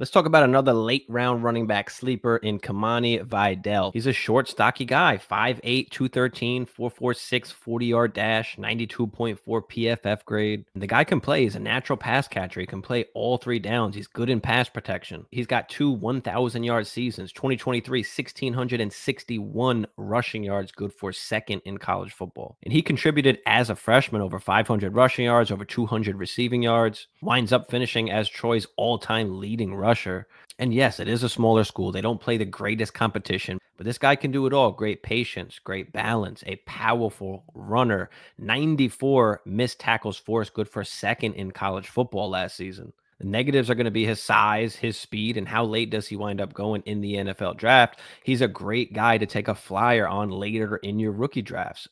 Let's talk about another late round running back sleeper in Kimani Vidal. He's a short, stocky guy 5'8, 213, 446, 40 yard dash, 92.4 PFF grade. And the guy can play. He's a natural pass catcher. He can play all three downs. He's good in pass protection. He's got two 1,000 yard seasons 2023, 1,661 rushing yards, good for second in college football. And he contributed as a freshman over 500 rushing yards, over 200 receiving yards, winds up finishing as Troy's all time leading rusher rusher. And yes, it is a smaller school. They don't play the greatest competition, but this guy can do it all. Great patience, great balance, a powerful runner. 94 missed tackles forced, good for second in college football last season. The negatives are going to be his size, his speed, and how late does he wind up going in the NFL draft. He's a great guy to take a flyer on later in your rookie drafts.